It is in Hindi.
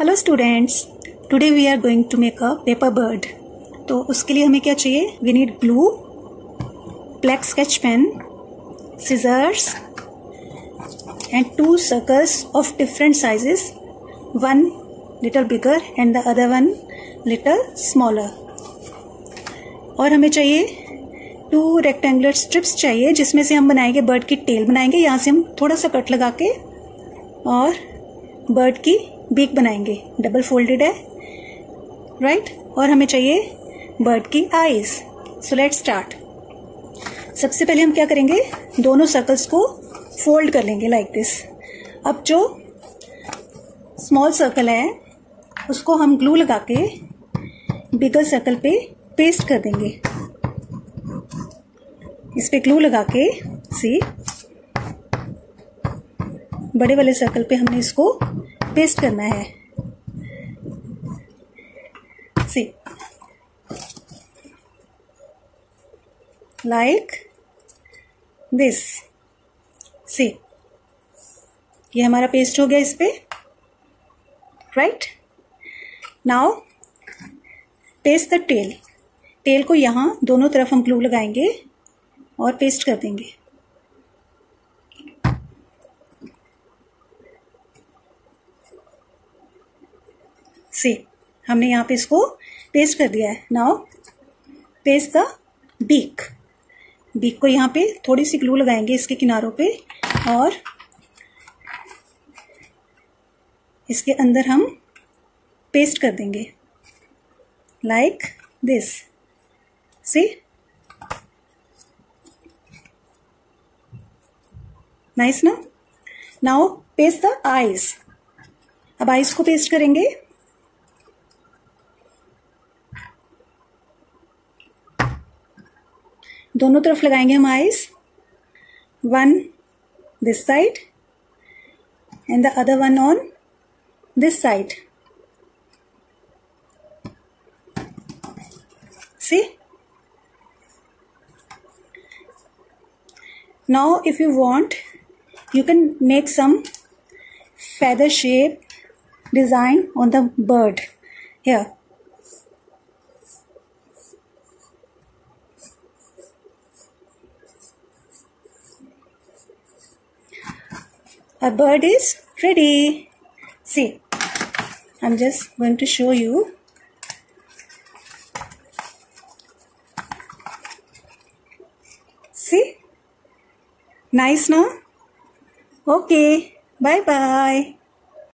Hello students today we are going to make a paper bird तो उसके लिए हमें क्या चाहिए? We need glue black sketch pen scissors, and two circles of different sizes. One little bigger and the other one little smaller. और हमें चाहिए टू रेक्टेंगुलर स्ट्रिप्स चाहिए, जिसमें से हम बनाएँगे बर्ड की टेल बनाएँगे, यहाँ से हम थोड़ा सा कट लगा के और बर्ड की बीक बनाएँगे। डबल फोल्डेड है राइट right? और हमें चाहिए बर्ड की आईज सो लेट स्टार्ट सबसे पहले हम क्या करेंगे? दोनों सर्कल्स को फोल्ड कर लेंगे लाइक like दिस अब जो स्मॉल सर्कल है, उसको हम ग्लू लगा के बिगर सर्कल पे पेस्ट कर देंगे। इस पे ग्लू लगा के सी बड़े वाले सर्कल पे हमने इसको पेस्ट करना है। सी लाइक दिस सी ये हमारा पेस्ट हो गया इस पे। Right now paste the tail tail को यहाँ दोनों तरफ़ हम ग्लू लगाएँगे और पेस्ट कर देंगे। सी हमने यहाँ पे इसको पेस्ट कर दिया है. Now paste the beak beak को यहाँ पे थोड़ी सी ग्लू लगाएँगे इसके किनारों पे और इसके अंदर हम पेस्ट कर देंगे. लाइक दिस सी नाइस ना? नाउ पेस्ट द आईज अब आईज को पेस्ट करेंगे. दोनों तरफ़ लगाएँगे हम eyes one this side and the other one on this side see now if you want you can make some feather shape design on the bird या a bird is ready. See, I'm just going to show you. See? Nice, no? Okay. Bye-bye.